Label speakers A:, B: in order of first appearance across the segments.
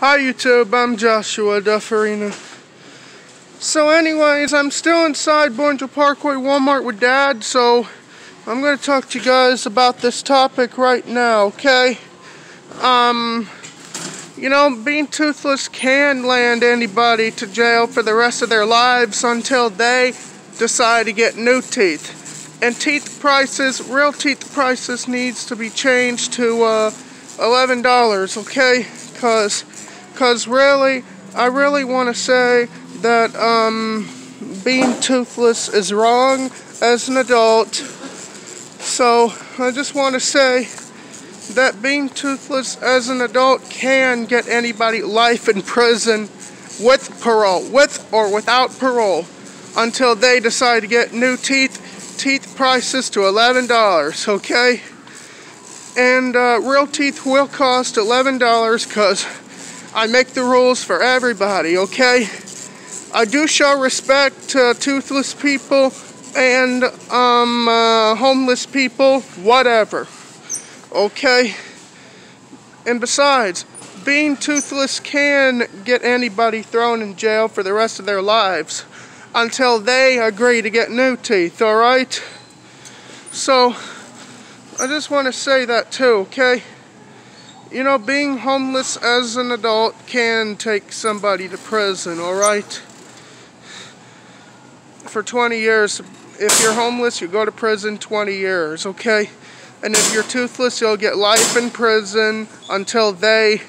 A: Hi YouTube, I'm Joshua Dufurrena. So anyways, I'm still inside Boinville Parkway Walmart with Dad, so I'm going to talk to you guys about this topic right now, okay? Um, you know, being toothless can land anybody to jail for the rest of their lives until they decide to get new teeth. And teeth prices, real teeth prices needs to be changed to uh, $11, okay? Because because really, I really want to say that um, being toothless is wrong as an adult. So I just want to say that being toothless as an adult can get anybody life in prison with parole, with or without parole, until they decide to get new teeth, teeth prices to $11, okay? And uh, real teeth will cost $11 because I make the rules for everybody, okay? I do show respect to toothless people and um, uh, homeless people, whatever, okay? And besides, being toothless can get anybody thrown in jail for the rest of their lives until they agree to get new teeth, alright? So, I just want to say that too, okay? You know, being homeless as an adult can take somebody to prison, alright? For 20 years. If you're homeless, you go to prison 20 years, okay? And if you're toothless, you'll get life in prison until they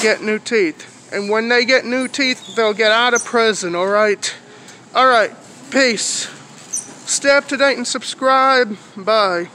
A: get new teeth. And when they get new teeth, they'll get out of prison, alright? Alright, peace. Stay up to date and subscribe. Bye.